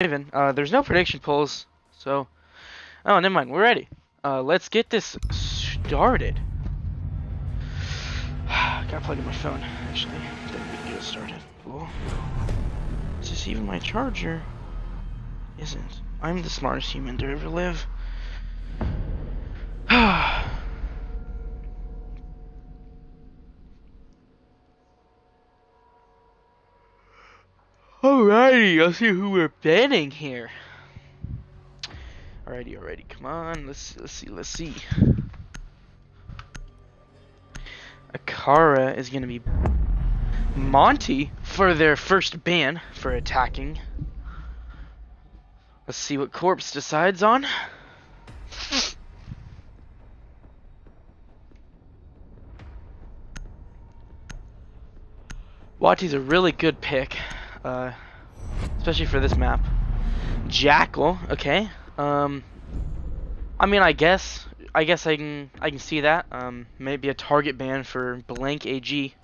Even uh, there's no prediction polls, so oh, never mind. We're ready. Uh, let's get this started. Gotta plug in my phone, actually. Then we can get it started. Cool. Is this even my charger? Isn't. I'm the smartest human to ever live. Alrighty, let's see who we're banning here. Alrighty, alrighty, come on, let's let's see, let's see. AcaRa is gonna be Monty for their first ban for attacking. Let's see what Corps decides on. Wati's a really good pick, uh, especially for this map. Jackal, okay. Um, I mean, I guess, I guess I can, I can see that. Um, maybe a target ban for blank AG.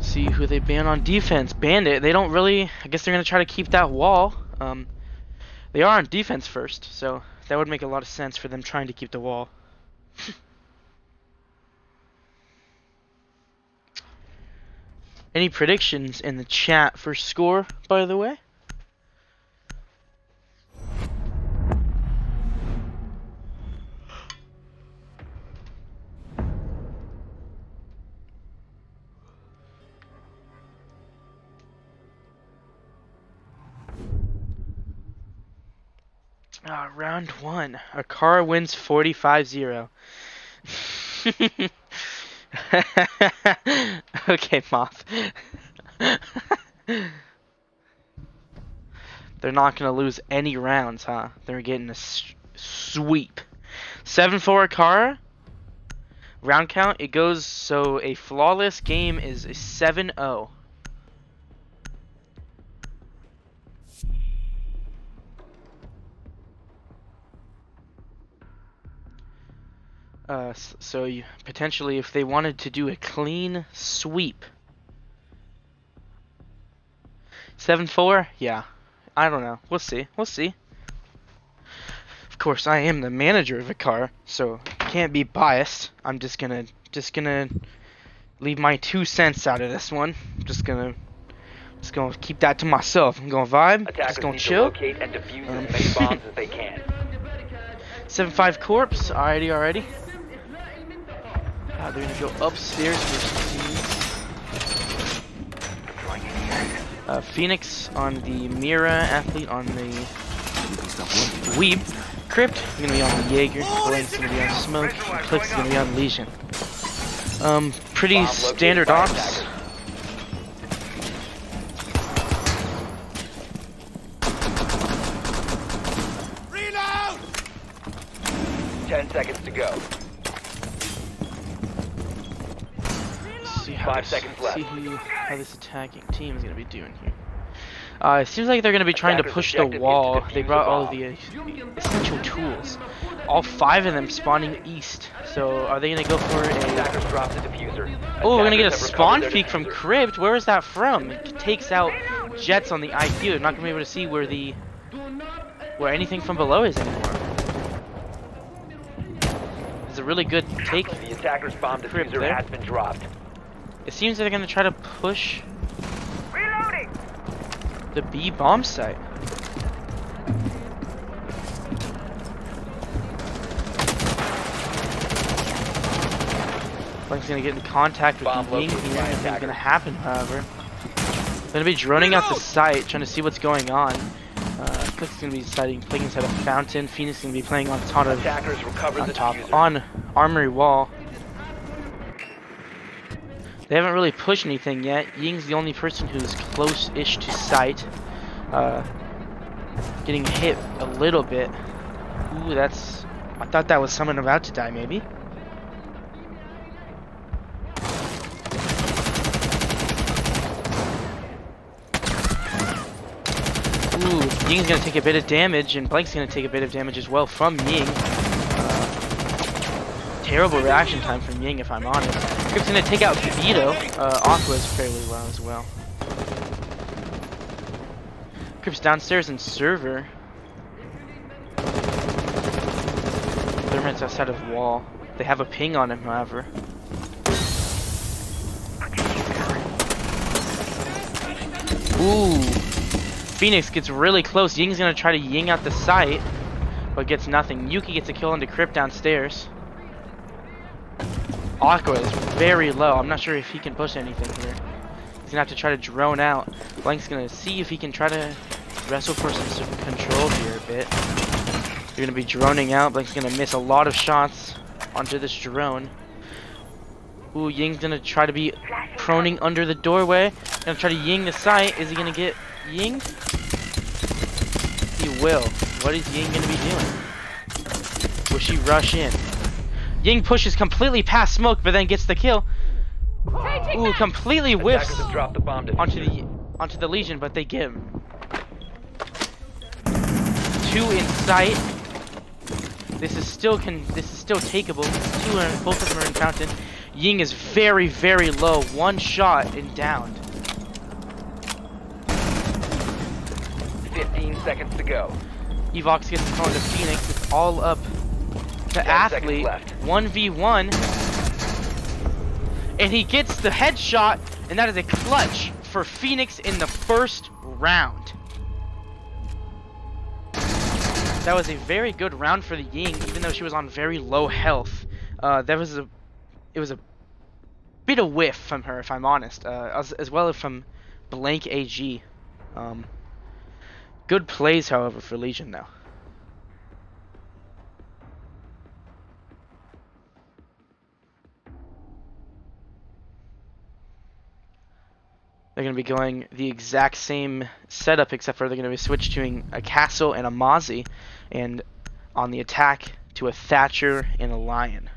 See who they ban on defense. Bandit. They don't really. I guess they're gonna try to keep that wall. Um, they are on defense first, so that would make a lot of sense for them trying to keep the wall. Any predictions in the chat for score, by the way? Uh, round one. Akara wins 45-0. okay, Moth. They're not going to lose any rounds, huh? They're getting a sweep. 7-4 AcaRa. Round count, it goes so a flawless game is a 7-0. Uh, so you, potentially, if they wanted to do a clean sweep, seven four, yeah, I don't know. We'll see. We'll see. Of course, I am the manager of AcaRa, so can't be biased. I'm just gonna, just gonna leave my two cents out of this one. I'm just gonna, just gonna keep that to myself. I'm gonna vibe. Attackers just gonna chill. To locate and defuse Um, as many bombs as they can. Seven five Corps. Alrighty, alrighty. Uh, they're gonna go upstairs for uh, Phoenix on the Mira, Athlete on the Weep, Crypt gonna be on the Jaeger, Blaine's gonna be on Smoke, Click's gonna be on Legion. Um, pretty standard ops. attackers. Ten seconds to go. see how Five this, seconds left. See who, how this attacking team is gonna be doing here. Uh, it seems like they're gonna be trying to push the to wall. They brought all of the uh, essential tools. All five of them spawning east. So are they gonna go for a? Attackers drop the diffuser. Oh, we're gonna get a spawn peek from. Crypt. Where is that from? It takes out jets on the IQ. They're not gonna be able to see where the where anything from below is anymore. It's a really good take. The attacker's bomb diffuser has been dropped. It seems they're gonna try to push the B bomb site. Blank's gonna get in contact with Bomb the wing located here. by Nothing's attacker. gonna happen, however. Gonna be droning out the site, trying to see what's going on. Uh, Click's gonna be deciding playing inside a fountain. Phoenix gonna be playing on top of Attackers recovered on top on armory wall. They haven't really pushed anything yet. Ying's the only person who's close-ish to sight. Uh, getting hit a little bit. Ooh, that's. I thought that was someone about to die, maybe. Ooh, Ying's gonna take a bit of damage, and Blank's gonna take a bit of damage as well from Ying. Terrible reaction time from Ying, if I'm honest. Crypt's gonna take out Vito. Uh, Aqua's fairly low as well. Crypt's downstairs in server. Thermite's outside of wall. They have a ping on him, however. Ooh. Phoenix gets really close. Ying's gonna try to ying out the site, but gets nothing. Yuki gets a kill into Crypt downstairs. Aqua is very low. I'm not sure if he can push anything here. He's gonna have to try to drone out. Blank's gonna see if he can try to wrestle for some control here a bit. They're gonna be droning out. Blank's gonna miss a lot of shots onto this drone. Ooh, Ying's gonna try to be proning under the doorway. Gonna try to ying the site. Is he gonna get Ying? He will. What is Ying gonna be doing? Will she rush in? Ying pushes completely past smoke, but then gets the kill. Ooh, completely whiffs dropped the bomb onto the onto the Legion, but they get him. Two in sight. This is still can this is still takeable. Two are, both of them are in fountain. Ying is very very low. One shot and downed. 15 seconds to go. Evox gets the call into Phoenix. It's all up to seconds athlete. left. 1v1. And he gets the headshot, and that is a clutch for Phoenix in the first round. That was a very good round for the Ying, even though she was on very low health. Uh, that was a, it was a bit of whiff from her, if I'm honest, uh, as, as well as from Blank AG. Um, good plays, however, for Legion though. They're going to be going the exact same setup, except for they're going to be switching to a castle and a Mozzie, and on the attack to a Thatcher and a Lion.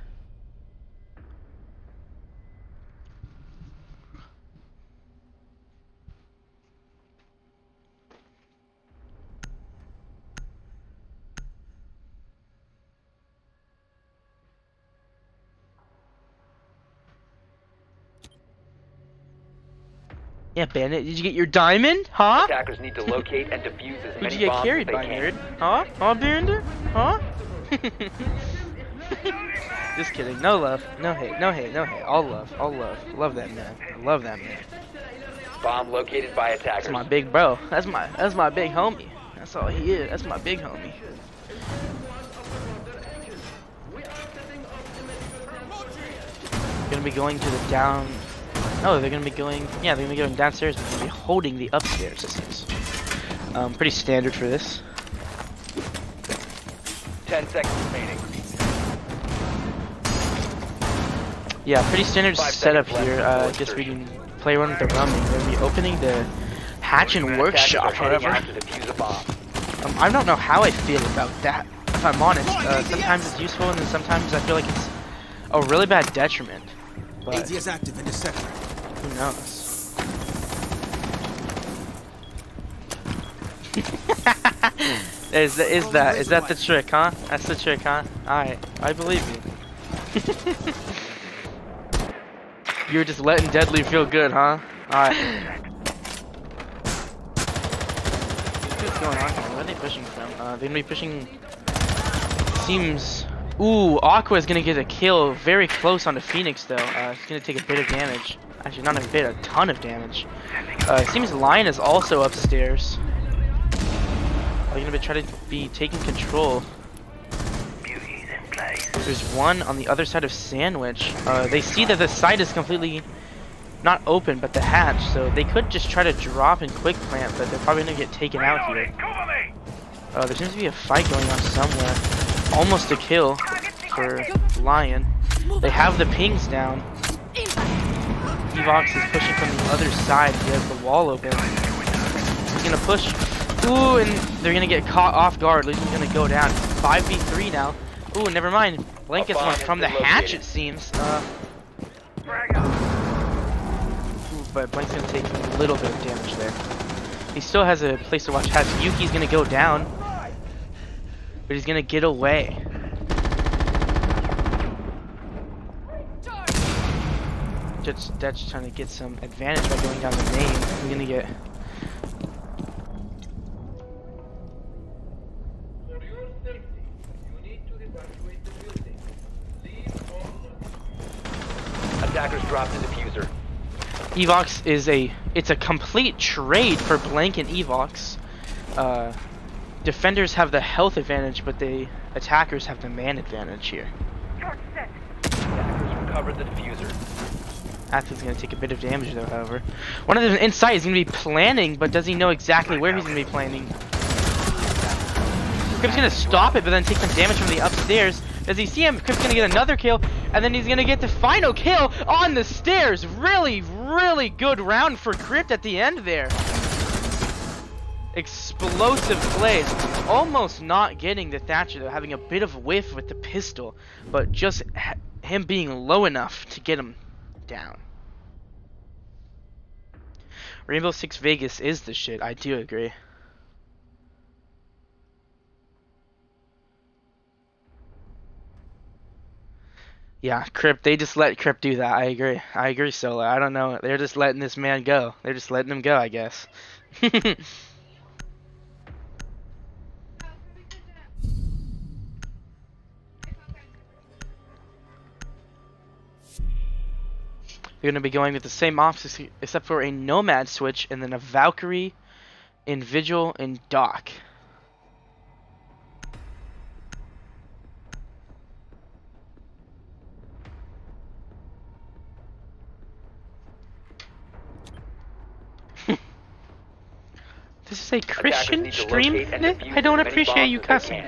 Yeah, Bandit, did you get your diamond? Huh? Attackers need to locate and defuse as Who'd you get carried by, nerd? Huh? Huh, Bandit? Huh? Just kidding. No love. No hate. No hate. No hate. All love. All love. Love that man. I love that man. Bomb located by attackers. That's my big bro. That's my that's my big homie. That's all he is. That's my big homie. Gonna be going to the down. No, they're gonna be going. Yeah, they're gonna be going downstairs. but They're gonna be holding the upstairs. systems. Um, pretty standard for this. 10 seconds remaining. Yeah, pretty standard Five setup here. Uh, just we can play around with the roaming. We're gonna be opening the hatch and workshop, are heading however. out to defuse a bomb. Um, I don't know how I feel about that, if I'm honest. Uh, sometimes it's useful, and then sometimes I feel like it's a really bad detriment. But is active in this sector. who knows? is, that, is that is that the trick, huh? That's the trick, huh? Alright, I believe you. you were just letting Deadly feel good, huh? Alright. What's going on here? Where are they pushing from? Uh, they're gonna be pushing. Seems. Ooh, Aqua is gonna get a kill very close on the Phoenix though. Uh, he's gonna take a bit of damage. Actually, not a bit, a ton of damage. Uh, it seems Lion is also upstairs. They're gonna be trying to be taking control. There's one on the other side of Sandwich. Uh, they see that the site is completely not open, but the hatch, so they could just try to drop and quick plant, but they're probably gonna get taken out here. Uh, there seems to be a fight going on somewhere. Almost a kill for Lion. They have the pings down. Evox is pushing from the other side. He has the wall open. He's gonna push. Ooh, and they're gonna get caught off guard. Legion's gonna go down. 5v3 now. Ooh, never mind. Blankets went from the hatch, it seems. Uh, ooh, but Blank's gonna take a little bit of damage there. He still has a place to watch hatch. Yuki's gonna go down. But he's gonna get away. Jets, Jets trying to get some advantage by going down the main. I'm gonna get. For your safety, you need to evacuate the building. Leave all Attackers dropped the diffuser. Evox is a it's a complete trade for Blank and Evox. Uh, defenders have the health advantage, but the attackers have the man advantage here. Attackers recovered the diffuser. Athlete's gonna take a bit of damage though, however. One of them inside is gonna be planning, but does he know exactly where he's gonna be planning? Crypt's gonna stop it, but then take some damage from the upstairs. Does he see him? Crypt's gonna get another kill, and then he's gonna get the final kill on the stairs. Really, really good round for Crypt at the end there. Explosive plays. Almost not getting the Thatcher though, having a bit of whiff with the pistol, but just him being low enough to get him down. Rainbow Six Vegas is the shit. I do agree. Yeah, Crypt, they just let Crypt do that. I agree. I agree, Solo. I don't know. They're just letting this man go. They're just letting him go, I guess. They're going to be going with the same ops except for a Nomad switch and then a Valkyrie in Vigil and Doc. this is a Christian stream, locate and Nick? defuse I don't appreciate you cussing.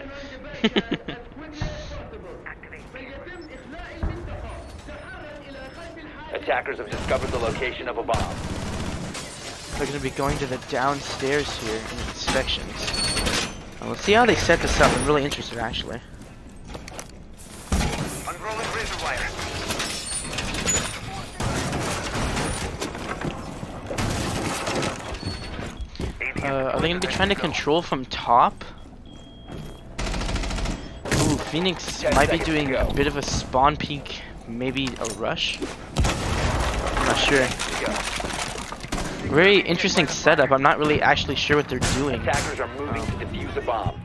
Attackers have discovered the location of a bomb. They're going to be going to the downstairs here in inspections. Well, let's see how they set this up. I'm really interested, actually. Unrolling razor wire. Uh, are they going to be trying to control from top? Ooh, Phoenix might be doing a bit of a spawn peek, maybe a rush? I'm not sure. Very interesting setup. I'm not really actually sure what they're doing. Attackers are moving to defuse a bomb.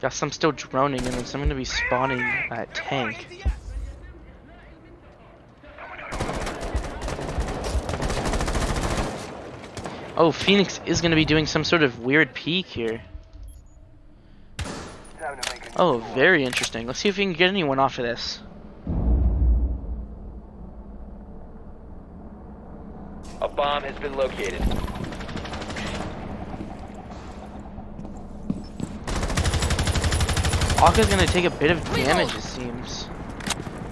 Got some still droning, and then some going to be spawning at tank. Oh, Phoenix is going to be doing some sort of weird peek here. Oh, very interesting. Let's see if we can get anyone off of this. Bomb has been located. Aka's gonna take a bit of damage, it seems.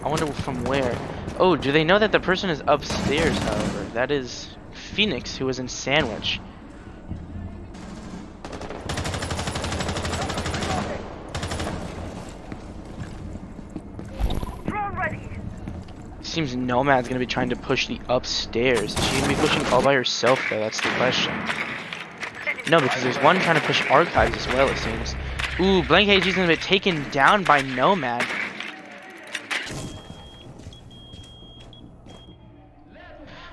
I wonder from where. Oh, do they know that the person is upstairs, however? That is Phoenix, who was in Sandwich. Seems Nomad's gonna be trying to push the upstairs. Is she gonna be pushing all by herself, though? That's the question. No, because there's one trying to push archives as well, it seems. Ooh, Blank AG's gonna be taken down by Nomad.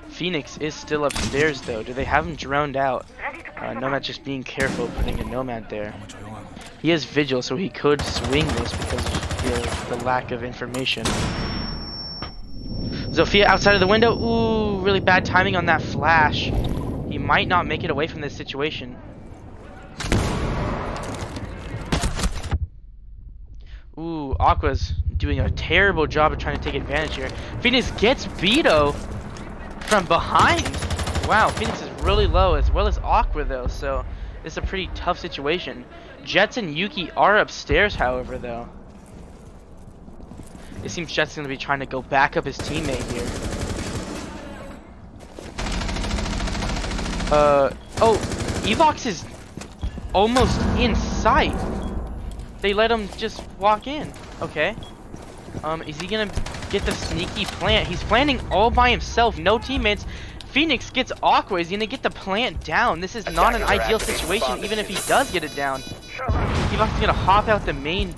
Phoenix is still upstairs though. Do they have him droned out? Uh, Nomad just being careful putting a Nomad there. He has Vigil, so he could swing this because of the lack of information. Zofia outside of the window. Ooh, really bad timing on that flash. He might not make it away from this situation. Ooh, Aqua's doing a terrible job of trying to take advantage here. Phoenix gets Beto from behind. Wow, Phoenix is really low as well as Aqua though, so it's a pretty tough situation. Jets and Yuki are upstairs, however, though. It seems Jet's gonna be trying to go back up his teammate here. Uh, oh, Evox is almost in sight. They let him just walk in. Okay. Um, is he gonna get the sneaky plant? He's planting all by himself, no teammates. Phoenix gets Aqua. Is he gonna get the plant down? This is not an ideal situation, even if he does get it down. Evox is gonna hop out the main.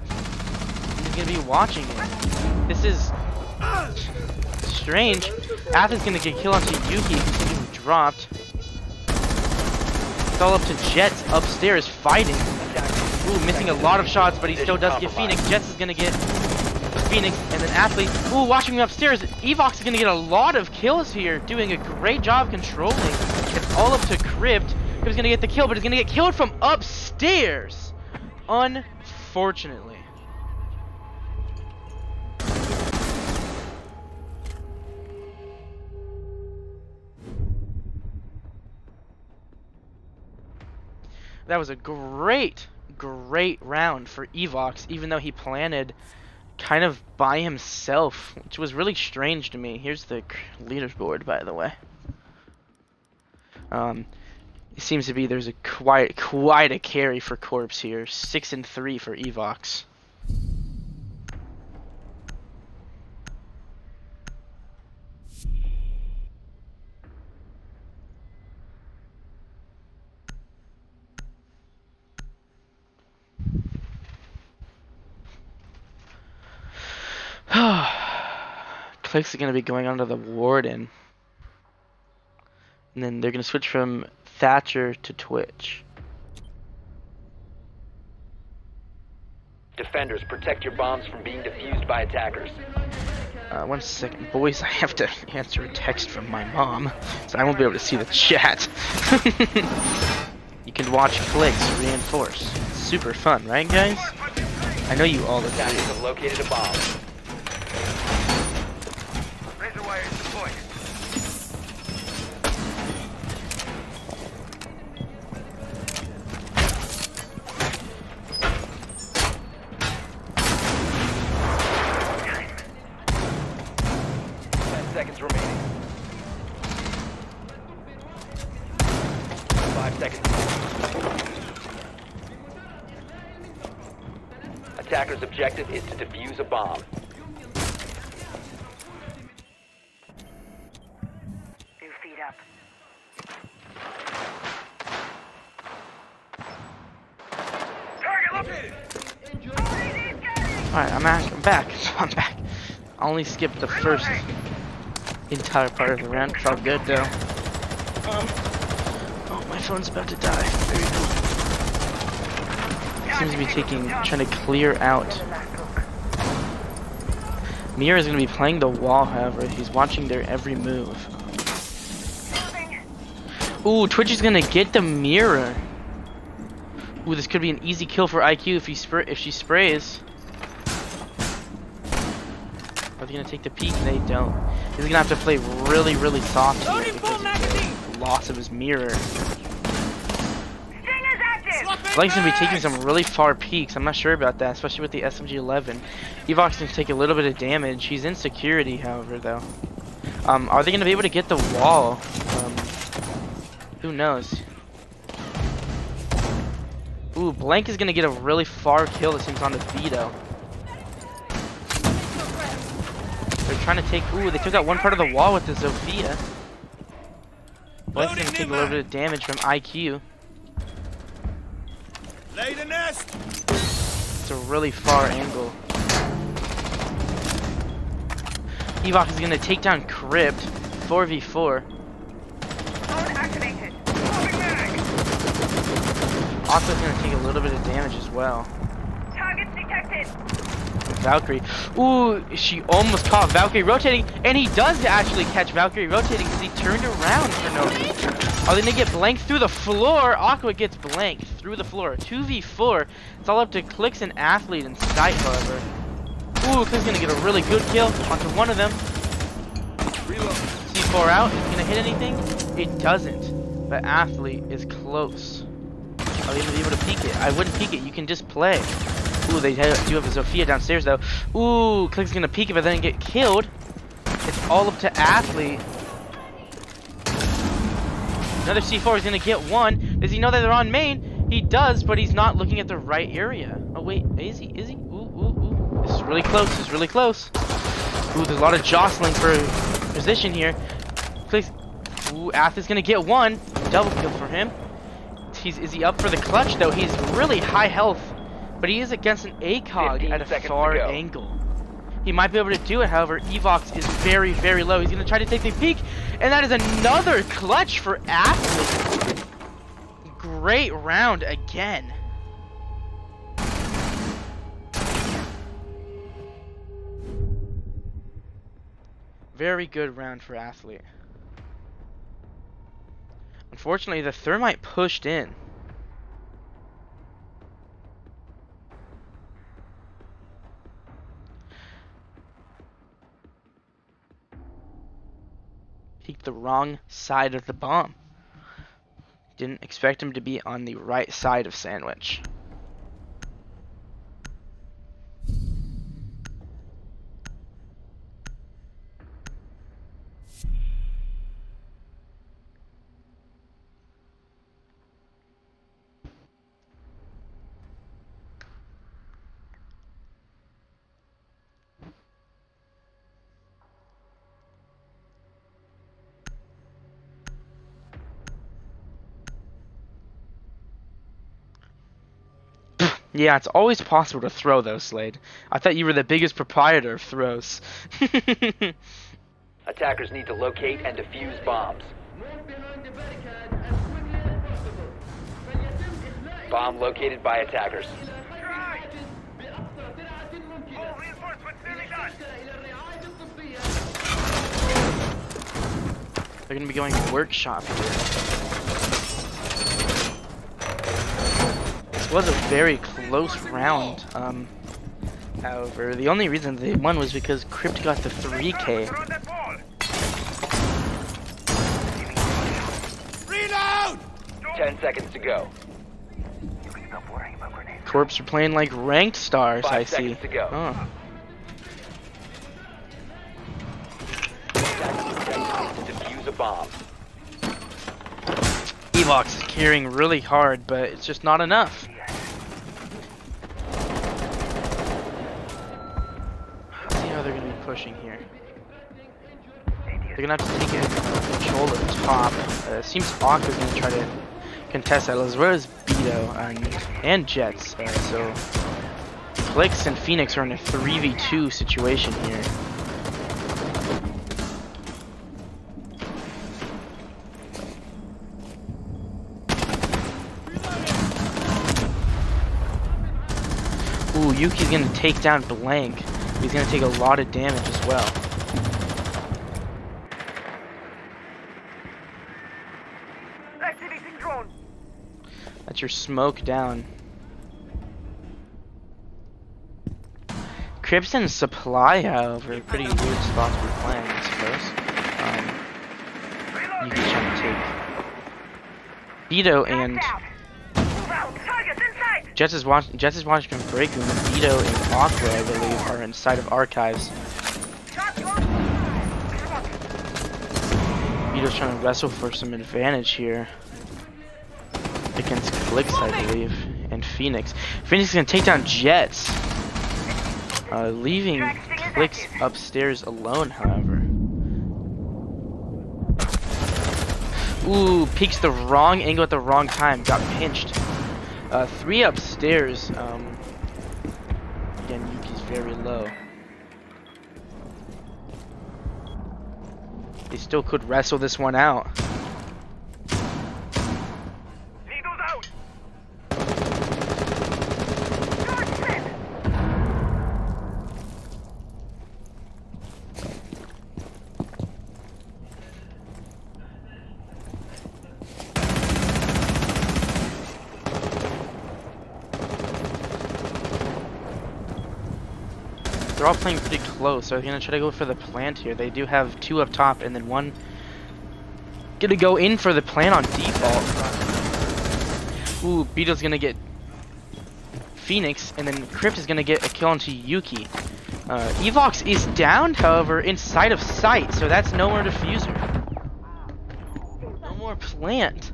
He's gonna be watching it. This is Strange. Ath gonna get killed onto Yuki getting dropped. It's all up to Jets upstairs fighting. Ooh, missing a lot of shots, but he still does get Phoenix. Jets is gonna get Phoenix, and then Athlete. Ooh, watching him upstairs. Evox is gonna get a lot of kills here, doing a great job controlling. It's all up to Crypt. Crypt's gonna get the kill, but he's gonna get killed from upstairs. Unfortunately. That was a great, great round for Evox, even though he planted kind of by himself, which was really strange to me. Here's the leaderboard, by the way. Um, it seems to be there's a quite quite a carry for Corps here. Six and three for Evox. Clicks are going to be going onto the Warden. And then they're going to switch from Thatcher to Twitch. Defenders, protect your bombs from being defused by attackers. Uh, one second, boys. I have to answer a text from my mom, so I won't be able to see the chat. you can watch clicks reinforce. It's super fun, right, guys? I know you all agree. have located a bomb. Up. Alright, I'm, back. I'm back. I'm back. I only skipped the first entire part of the round. It's all good though. Um, oh, my phone's about to die. Very cool. Seems to be taking, trying to clear out. Mira is going to be playing the wall, however. He's watching their every move. Ooh, Twitch is going to get the mirror. Ooh, this could be an easy kill for IQ if he spray if she sprays. Are they gonna take the peek? They don't. He's gonna have to play really, really soft here because loss of his mirror. Stinger's active! Blake's gonna be taking some really far peaks. I'm not sure about that, especially with the SMG-11. Evox can take a little bit of damage. He's in security, however, though. Um, are they gonna be able to get the wall? Who knows? Ooh, Blank is gonna get a really far kill. This seems on the Vito. They're trying to take. Ooh, they took out one part of the wall with the Zofia. Blank's gonna take a little bit of damage from IQ. Lay the nest! It's a really far angle. Evox is gonna take down Crypt. 4v4. Phone activated. Moving back. Aqua's gonna take a little bit of damage as well. Targets detected. Valkyrie. Ooh, she almost caught Valkyrie rotating, and he does actually catch Valkyrie rotating because he turned around for no reason. Oh, Are they gonna get blanked through the floor? Aqua gets blanked through the floor. 2v4. It's all up to Clicks and Athlete and Sight, however. Ooh, Click's gonna get a really good kill onto one of them. C4 out. Is it gonna hit anything? It doesn't. But Athlete is close. They gonna be able to peek it? I wouldn't peek it. You can just play. Ooh, they ha- do have a Zofia downstairs though. Ooh, Click's gonna peek it but then get killed. It's all up to Athlete. Another C4 is gonna get one. Does he know that they're on main? He does, but he's not looking at the right area. Oh wait, is he? Is he? Ooh, ooh, ooh. This is really close. This is really close. Ooh, there's a lot of jostling for position here. Clicks. Ooh, Athlete's gonna get one. Double kill for him. He's, is he up for the clutch though? He's really high health, but he is against an ACOG at a far angle. He might be able to do it, however, Evox is very, very low. He's gonna try to take the peek, and that is another clutch for Athlete. Great round again. Very good round for Athlete. Unfortunately, the Thermite pushed in. Peeked the wrong side of the bomb. Didn't expect him to be on the right side of Sandwich. Yeah, it's always possible to throw, though, Slade. I thought you were the biggest proprietor of throws. Attackers need to locate and defuse bombs. Bomb located by attackers. They're gonna be going workshop here. This was a very close round. Um, however, the only reason they won was because Crypt got the 3K. Reload! Ten seconds to go. Corps are playing like ranked stars, Five I see. seconds to go. Oh. Attackers need to defuse a bomb. Evox is carrying really hard, but it's just not enough. Let's see how they're gonna be pushing here. They're gonna have to take it, control of top. Uh, it seems Aqua's gonna try to contest that, as well as Beto and, and Jets. So Flix and Phoenix are in a 3v2 situation here. Ooh, Yuki's gonna take down Blank. He's gonna take a lot of damage as well. Activating drone. That's your smoke down. Crips and Supply, however, pretty weird spot to be playing, I suppose. Um, you can try to take Beto and. Jets is watching. Is watching from Break Room. And and Aqua, I believe, are inside of Archives. Vito's trying to wrestle for some advantage here against Flix, I believe, and Phoenix. Phoenix is gonna take down Jets, uh, leaving Flix upstairs alone. However, ooh, peeks the wrong angle at the wrong time. Got pinched. Uh, three upstairs. Um, again, Yuki's very low. They still could wrestle this one out. Needles out. They're all close, so they're gonna try to go for the plant here. They do have two up top, and then one gonna go in for the plant on default. Ooh, Beetle's gonna get Phoenix, and then Crypt is gonna get a kill onto Yuki. Uh, Evox is down, however, inside of sight, so that's no more diffuser. No more plant.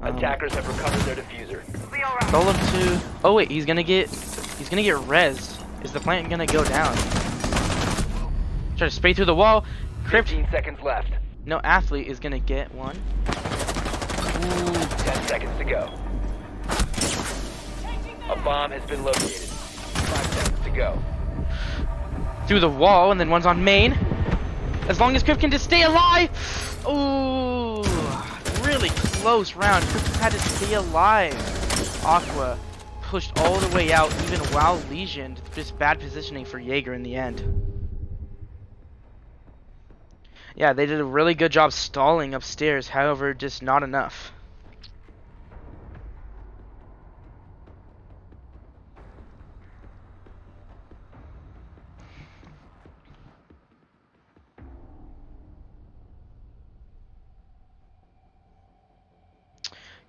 Um, Attackers have recovered their diffuser. Right. Golem to. Oh wait, he's gonna get. He's gonna get res. Is the plant gonna go down? Try to spray through the wall. Crypt. 15 seconds left. No athlete is gonna get one. Ooh, 10 seconds to go. A bomb has been located. 5 seconds to go. through the wall, and then one's on main. As long as Crypt can just stay alive. Ooh, really close round. Crypt just had to stay alive. Aqua pushed all the way out, even while Lesioned. Just bad positioning for Jaeger in the end. Yeah, they did a really good job stalling upstairs, however, just not enough.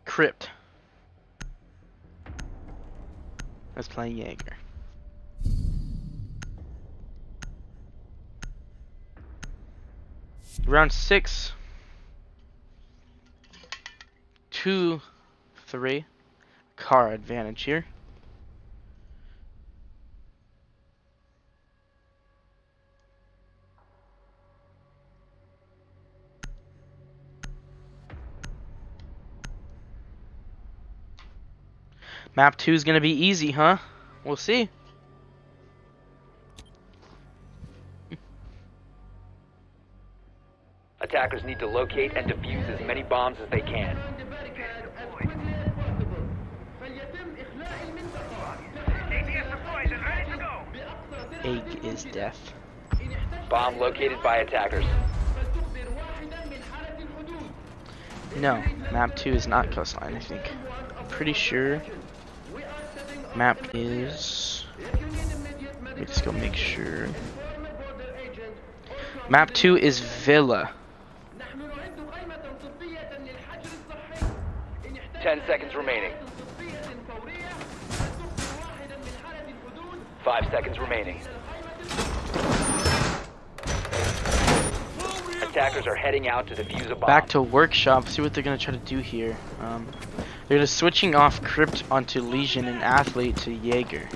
Crypt. Let's play Jaeger. Round six. Two, three. Car advantage here. Map 2 is going to be easy, huh? We'll see. Attackers need to locate and defuse as many bombs as they can. ATF deployed and ready to go. Egg is death. Bomb located by attackers. No, map 2 is not coastline, I think. Pretty sure map is... Let me just go make sure. Map 2 is Villa. Ten seconds remaining. Five seconds remaining. Attackers are heading out to defuse a bomb. Back to workshop, see what they're gonna try to do here. Um, they're switching off Crypt onto Legion and Athlete to Jaeger.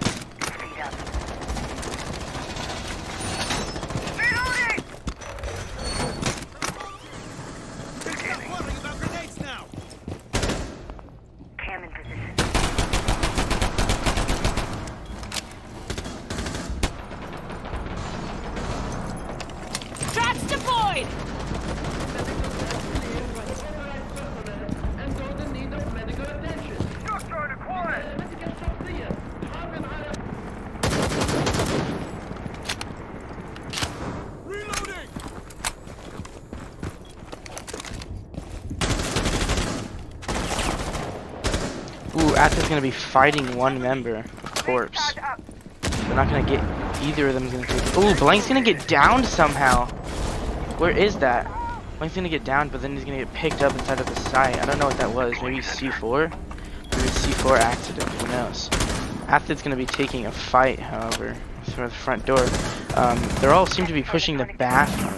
Reloading! Cam in position. Traps deployed! Structure acquired. Ooh, Athlete's gonna be fighting one member, of Corps. They're not gonna get either of them's gonna take. Ooh, Blank's gonna get downed somehow. Where is that? Blank's gonna get downed, but then he's gonna get picked up inside of the site. I don't know what that was. Maybe C4. Maybe C4 accident. Who knows? Athlete's gonna be taking a fight, however, through the front door. Um, they all seem to be pushing the bathroom.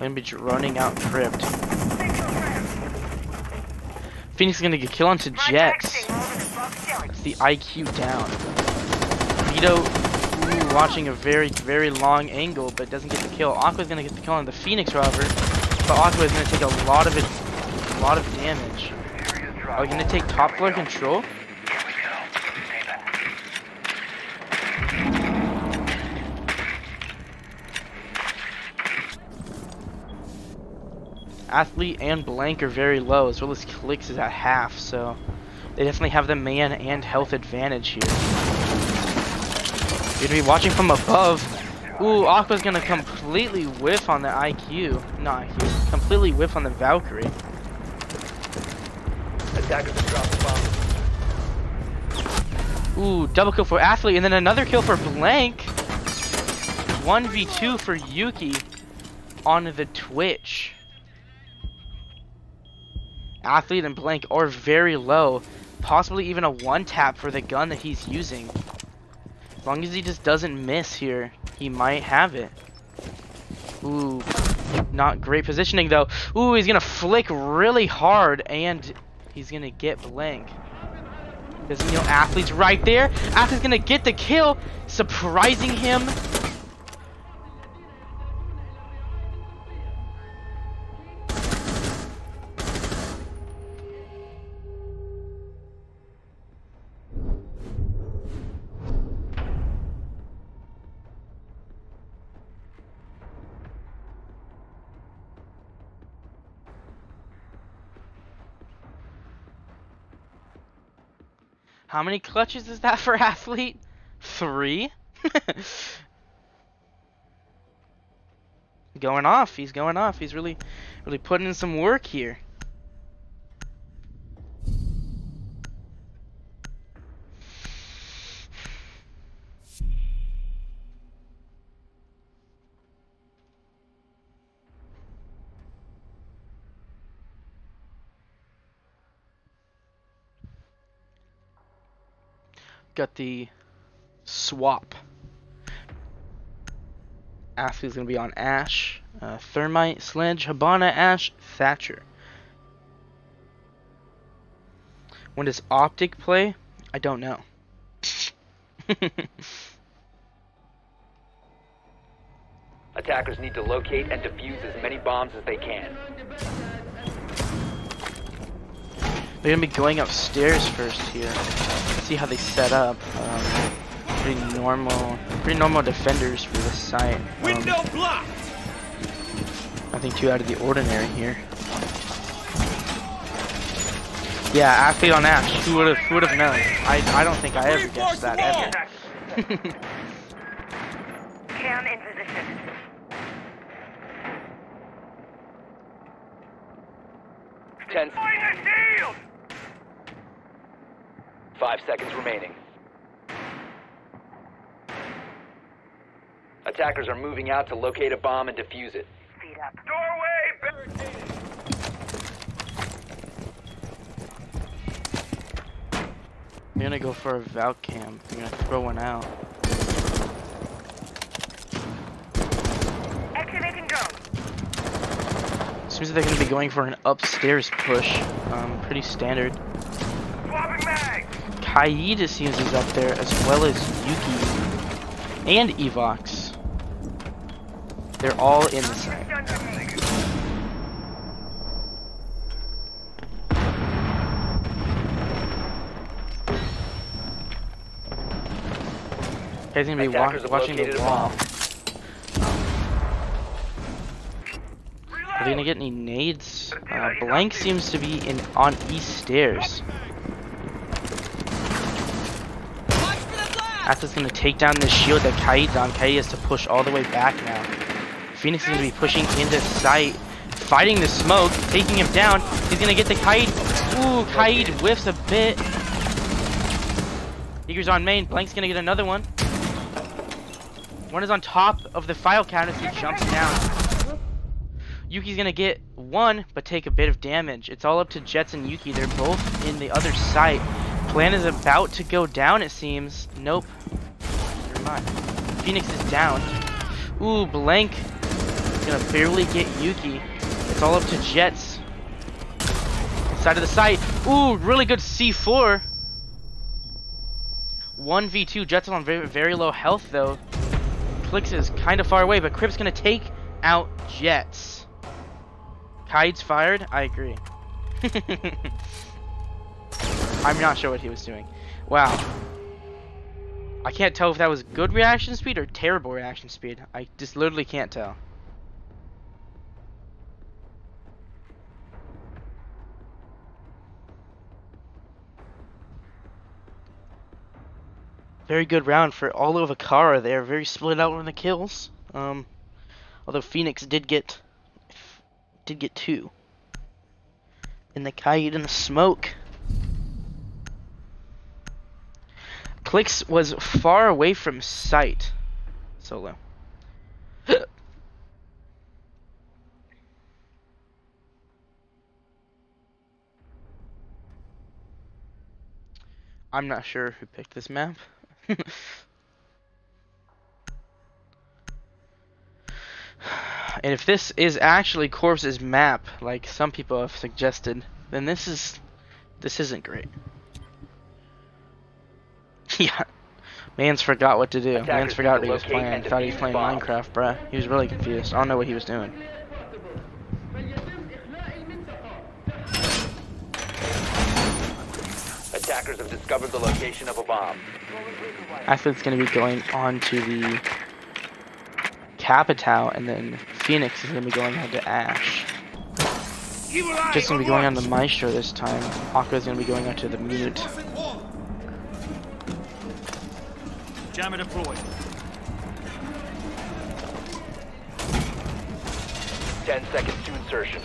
I'm gonna be running out crypt. Phoenix is gonna get kill onto Jets. That's the IQ down. Vito ooh, watching a very, very long angle, but doesn't get the kill. Aqua's gonna get the kill on the Phoenix, however, but Aqua is gonna take a lot of it, a lot of damage. Are we gonna take top floor control? Athlete and Blank are very low, as well as Clicks is at half, so they definitely have the man and health advantage here. You're gonna be watching from above. Ooh, Aqua's gonna completely whiff on the IQ. Not IQ. Completely whiff on the Valkyrie. Attackers have the bomb. Ooh, double kill for Athlete, and then another kill for Blank. 1v2 for Yuki on the Twitch. Athlete and Blank are very low. Possibly even a one tap for the gun that he's using. As long as he just doesn't miss here, he might have it. Ooh, not great positioning though. Ooh, he's gonna flick really hard and he's gonna get Blank. Because, you know, Athlete's right there. Athlete's gonna get the kill, surprising him. How many clutches is that for athlete? Three? going off. He's going off. He's really, really putting in some work here. Got the swap. Athlete's gonna be on Ash, uh, Thermite, Sledge, Hibana, Ash, Thatcher. When does Optic play? I don't know. Attackers need to locate and defuse as many bombs as they can. They're gonna be going upstairs first here. See how they set up. Um, pretty normal, pretty normal defenders for this site. Um, Window blocked. Nothing too out of the ordinary here. Yeah, athlete on Ash. Who would have? Who would have known? I I don't think I ever guessed that ever. Cam in position. Ten, Find the shield! Five seconds remaining. Attackers are moving out to locate a bomb and defuse it. Speed up. Doorway barricaded. They're gonna go for a Valk cam. They're gonna throw one out. Activating drone. Seems like they're gonna be going for an upstairs push. Um, pretty standard. Swapping mag. Kaid it seems is up there as well as Yuki and Evox. They're all in the site. Done for me. Guys gonna be wa watching the wall. Are they gonna get any nades? Uh, Blank seems to be in on east stairs. The gonna take down this shield that Kaid's on. Kaid has to push all the way back now. Phoenix is gonna be pushing into sight, fighting the smoke, taking him down. He's gonna get the Kaid. Ooh, Kaid whiffs a bit. Eager's on main. Blank's gonna get another one. One is on top of the file cabinet. He jumps down. Yuki's gonna get one, but take a bit of damage. It's all up to Jets and Yuki. They're both in the other site. Plan is about to go down, it seems. Nope. Never mind. Phoenix is down. Ooh, Blank gonna barely get Yuki. It's all up to Jets. Inside of the site. Ooh, really good C4. 1v2. Jets on very, very low health, though. Clicks is kind of far away, but Crypt's gonna take out Jets. Kaid's fired? I agree. I'm not sure what he was doing. Wow. I can't tell if that was good reaction speed or terrible reaction speed. I just literally can't tell. Very good round for all of AcaRa there. Very split out on the kills. Um, although Phoenix did get did get two. And the kite and the smoke. Clicks was far away from sight. Solo. I'm not sure who picked this map. And if this is actually Corps's map, like some people have suggested, then this is this isn't great. yeah. Man's forgot what to do. Man's forgot what he was playing. Thought he was playing bombs. Minecraft, bruh. He was really confused. I don't know what he was doing. Attackers have discovered the location of a bomb. Athlete's gonna be going on to the Capitão, and then Phoenix is gonna be going on to Ash. Just gonna be going on the Maestro this time. Aqua's gonna be going on to the Mute. Jammer deployed. Ten seconds to insertion.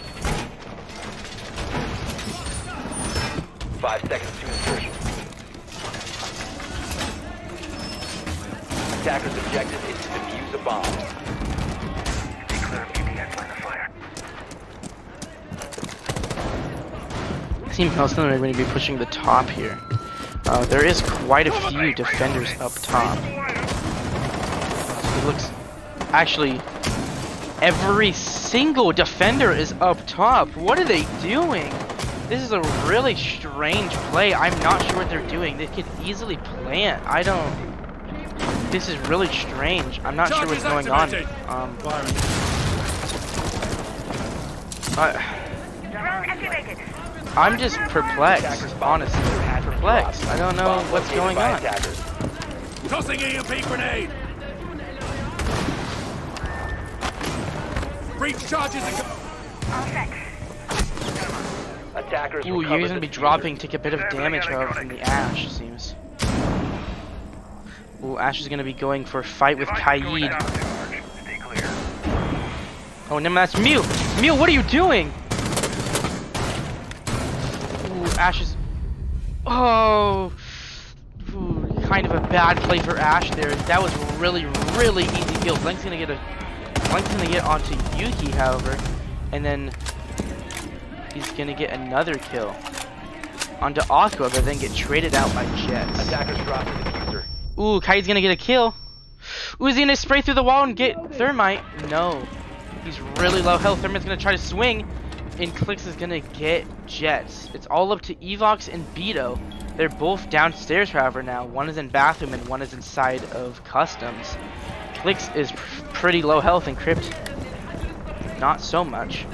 Five seconds to insertion. Attacker's objective is to defuse a bomb. Stay clear of PPS line of fire. Team Palestine are going to be pushing the top here. Uh, there is quite a few defenders up top. It looks actually every single defender is up top. What are they doing? This is a really strange play. I'm not sure what they're doing. They could easily plant. I don't. This is really strange. I'm not sure what's Charges going on. activated. Um, Firing. I, Drone activated. I'm just perplexed, honestly. Perplexed. I don't know what's going on. Attackers. Tossing EMP grenade. Breach charges and All set. Attackers Ooh, recover you're gonna be diffuser. dropping, take a bit of damage however from the Ash, seems. Ooh, Ash is gonna be going for a fight with Kaid. down, Sarge. Stay. Oh, no, that's Mew! Mew, what are you doing? Ooh, Ash is... Oh... Ooh, kind of a bad play for Ash there. That was really, really easy kill. Blank's gonna get a... Blank's gonna get onto Yuki, however. And then... He's gonna get another kill. Onto Aqua, but then get traded out by Jets. Attackers drop the diffuser. Ooh, Kai's gonna get a kill. Ooh, is he gonna spray through the wall and get Thermite? No. He's really low health. Thermite's gonna try to swing. And Clicks is gonna get Jets. It's all up to Evox and Beto. They're both downstairs, however, now. One is in bathroom and one is inside of customs. Clicks is pr- pretty low health and Crypt. Not so much.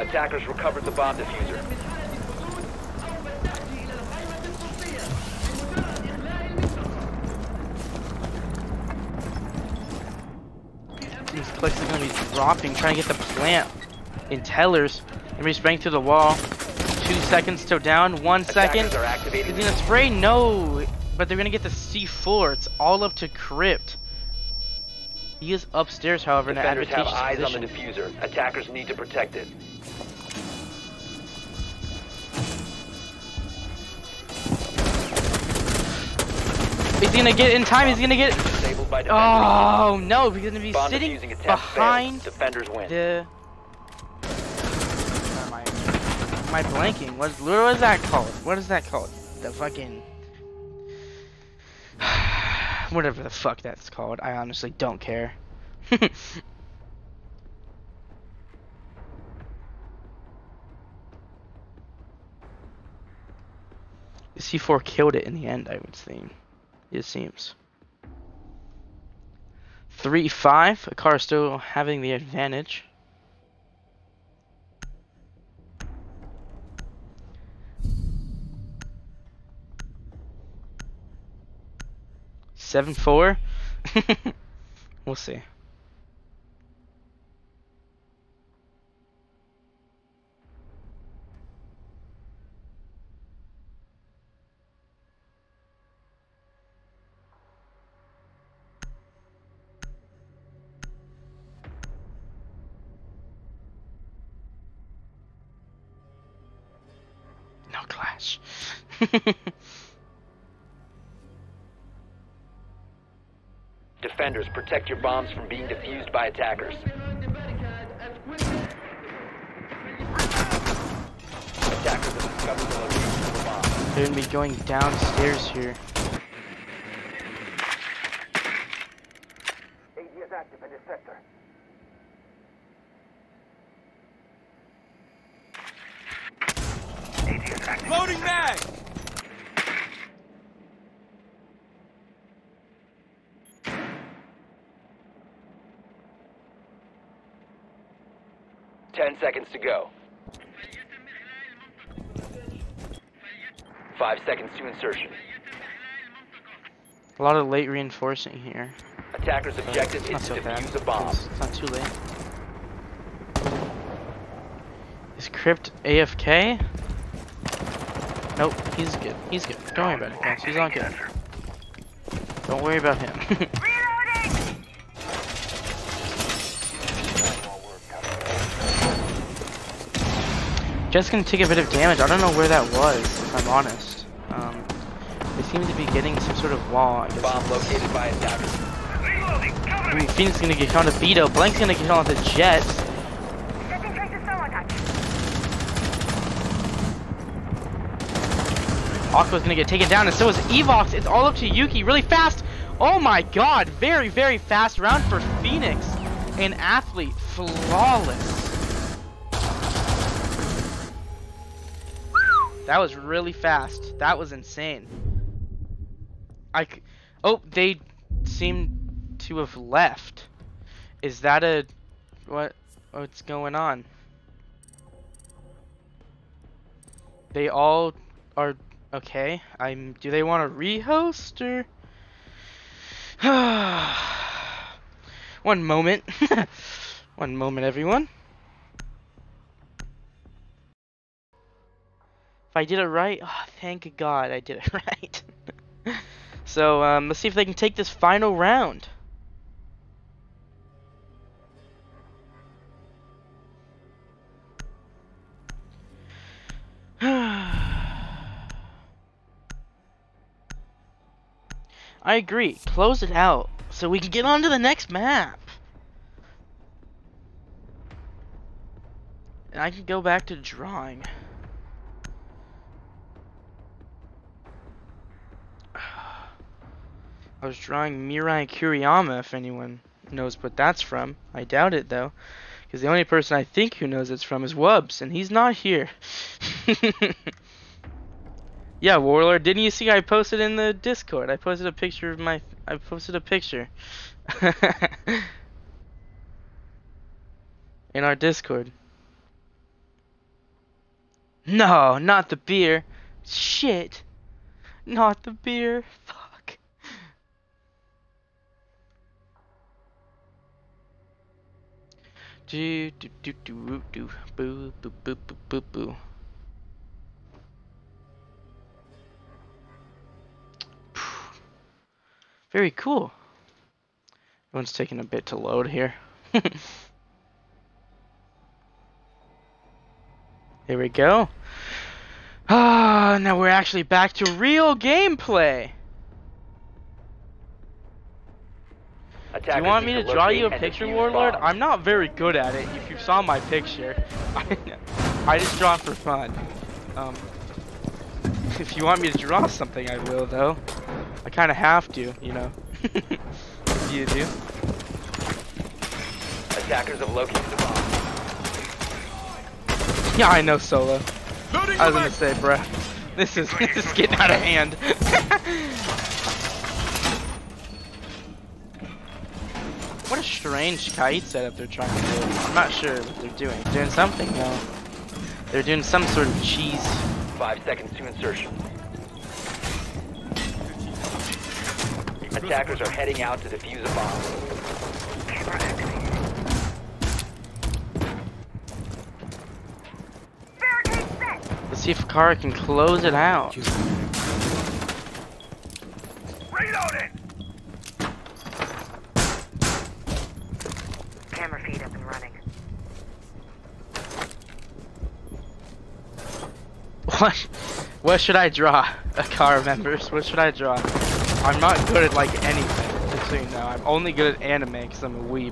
Attackers recovered the bomb diffuser. These clicks are gonna be dropping, trying to get the plant in tellers. Gonna be spraying through the wall. Two seconds till down. One second. Attackers are activating Is he gonna spray? No. But they're gonna get the C4. It's all up to Crypt. He is upstairs, however, in an Defenders have advantageous eyes position. on the diffuser. Attackers need to protect it. He's gonna get in time. He's gonna get. Disabled by defenders. Oh no! He's gonna be Bomb sitting behind failed. Defenders win. the. I? Am I blanking? What, what is that called? What is that called? The fucking. Whatever the fuck that's called. I honestly don't care. C4 killed it in the end, I would think. It seems. 3 5. AcaRa still having the advantage. Seven four. we'll see. Clash. Defenders, protect your bombs from being defused by attackers. Attackers have discovered the location of the bomb. They're gonna be going downstairs here. seconds to go. Five seconds to insertion. A lot of late reinforcing here. Attacker's objective is so to defuse the bomb. It's, it's not too late. Is Crypt AFK? Nope, he's good. He's good. Don't worry about it, guys. He's not good. Don't worry about him. Just gonna take a bit of damage. I don't know where that was, if I'm honest. Um, they seem to be getting some sort of wall. I guess. Bomb located by attackers. Ooh, Phoenix is gonna get on to Beto. Blank's gonna get on to Jets. Aqua's gonna get taken down, and so is Evox. It's all up to Yuki really fast. Oh my god, very, very fast round for Phoenix. An athlete, flawless. That was really fast. That was insane. I oh, they seem to have left. Is that a what? What's going on? They all are okay. I'm. Do they want to rehost or? One moment. One moment, everyone. If I did it right, oh, thank God I did it right. so um, let's see if they can take this final round. I agree. Close it out so we can get on to the next map. And I can go back to drawing. I was drawing Mirai Kuriyama if anyone knows what that's from. I doubt it though. Because the only person I think who knows it's from is Wubs, and he's not here. yeah, Warlord, didn't you see I posted in the Discord? I posted a picture of my. I posted a picture. in our Discord. No, not the beer. Shit. Not the beer. Fuck. Do do do do do boo boo boo boo boo boo. Very cool. Everyone's taking a bit to load here. Here we go. Ah, now we're actually back to real gameplay. Attackers you want me need to draw you a picture, Warlord? bombs. I'm not very good at it. If you saw my picture, I, I just draw for fun. Um, if you want me to draw something, I will, though. I kind of have to, you know. you do? Attackers have located the bomb. Yeah, I know, Solo. Loading I was gonna say, bruh. This is this is getting out of hand. what a strange kite setup they're trying to do. I'm not sure what they're doing. They're Doing something though. They're doing some sort of cheese. Five seconds to insertion. Attackers are heading out to defuse a bomb. Let's see if AcaRa can close it out. Reloading! Camera feed up and running. What? What should I draw? AcaRa members. What should I draw? I'm not good at like anything. Just so you know, I'm only good at anime because I'm a weeb.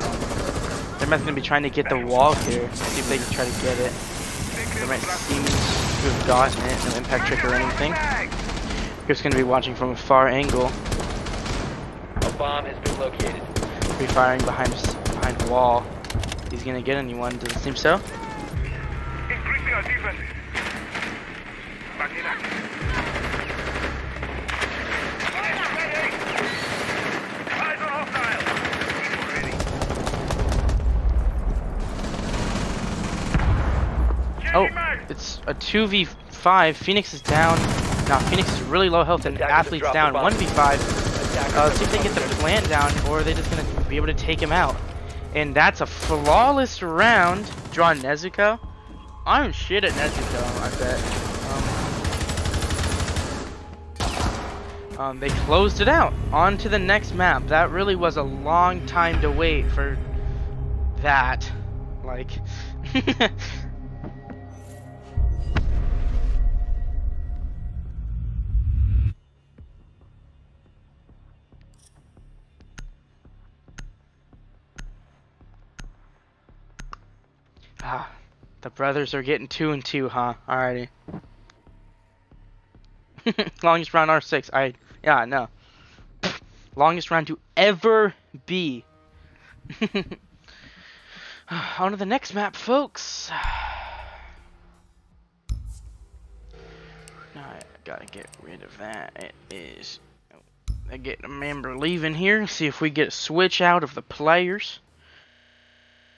Um, they're not gonna be trying to get the wall here. See if they can try to get it. They might seem to have gotten it, no impact trick or anything. Just gonna be watching from a far angle, A bomb has been located. be firing behind s- behind the wall. He's gonna get anyone? Does it seem so? Increasing our defenses. Back in action. Eyes on hostile. Ready. Oh, Changing mag. It's a 2v5. Phoenix is down. Now Phoenix is really low health and Athlete's down. 1v5. Uh, see if they get the plant down, or are they just gonna be able to take him out? And that's a flawless round. Draw Nezuko. I'm shit at Nezuko, I bet. Um, um, they closed it out. On to the next map. That really was a long time to wait for that. Like. the brothers are getting two and two, huh? Alrighty. Longest round R6. I yeah, no. Longest round to ever be. On to the next map, folks. Now I gotta get rid of that. It is. I get a member leaving here. See if we get a switch out of the players.